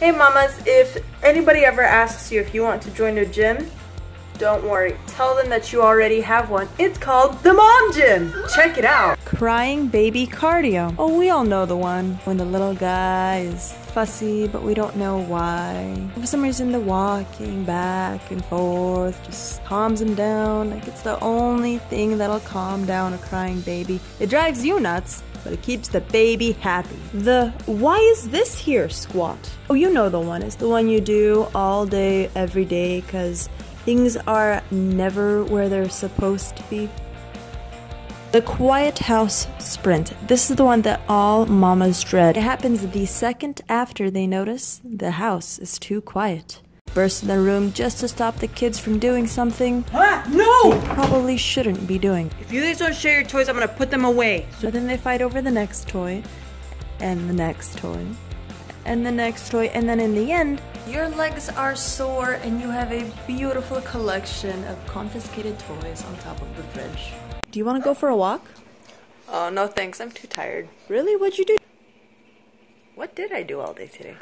Hey mamas, if anybody ever asks you if you want to join a gym, don't worry. Tell them that you already have one. It's called the Mom Gym. Check it out. Crying baby cardio. Oh, we all know the one when the little guy is fussy, but we don't know why. For some reason, the walking back and forth just calms him down. Like it's the only thing that'll calm down a crying baby. It drives you nuts, but it keeps the baby happy. The why is this here squat? Oh, you know the one. It's the one you do all day, every day, because things are never where they're supposed to be. The Quiet House Sprint. This is the one that all mamas dread. It happens the second after they notice the house is too quiet. Burst in the room just to stop the kids from doing something Ah, no! they probably shouldn't be doing. If you guys don't share your toys, I'm gonna put them away. So then they fight over the next toy, and the next toy, and the next toy, and then in the end, your legs are sore and you have a beautiful collection of confiscated toys on top of the fridge. Do you want to go for a walk? Oh, no thanks. I'm too tired. Really? What'd you do? What did I do all day today?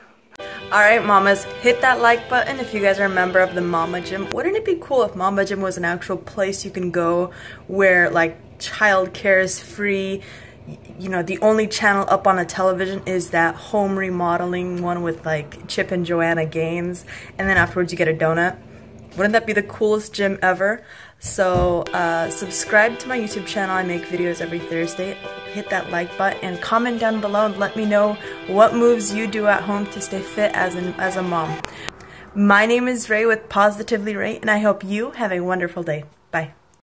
Alright, mamas, hit that like button if you guys are a member of the Mama Gym. Wouldn't it be cool if Mama Gym was an actual place you can go where, like, childcare is free? You know, the only channel up on the television is that home remodeling one with, like, Chip and Joanna Gaines, and then afterwards you get a donut. Wouldn't that be the coolest gym ever? So, uh, subscribe to my YouTube channel. I make videos every Thursday. Hit that like button and comment down below and let me know what moves you do at home to stay fit as, an, as a mom. My name is Ray with Positively Ray, and I hope you have a wonderful day.